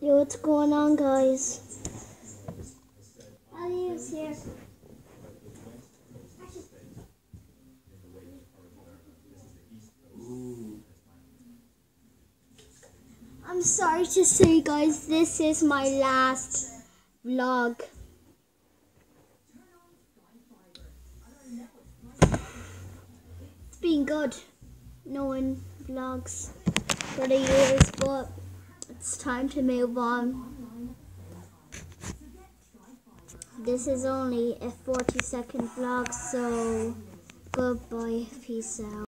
Yo, what's going on, guys? Ali's here. I'm sorry to say, guys, this is my last vlog. It's been good knowing vlogs for the years, but it's time to move on. This is only a 40 second vlog, so goodbye, peace out.